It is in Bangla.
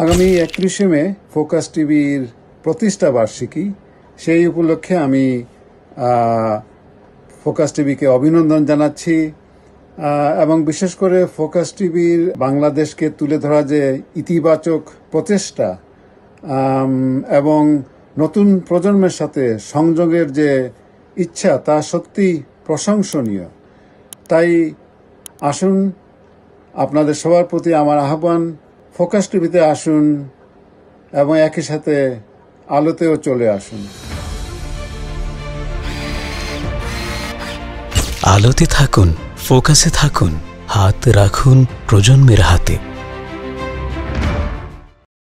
আগামী একত্রিশে মে ফোকাস টিভির প্রতিষ্ঠা বার্ষিকী। সেই উপলক্ষে আমি ফোকাস টিভিকে অভিনন্দন জানাচ্ছি। এবং বিশেষ করে ফোকাস টিভির বাংলাদেশকে তুলে ধরা যে ইতিবাচক প্রচেষ্টা এবং নতুন প্রজন্মের সাথে সংযোগের যে ইচ্ছা, তা সত্যি প্রশংসনীয়। তাই আসুন, আপনাদের সবার প্রতি আমার আহ্বান ফোকাস টিভিতে আসুন এবং একই সাথে আলোতেও চলে আসুন। আলোতে থাকুন, ফোকাসে থাকুন, হাত রাখুন প্রজন্মের হাতে।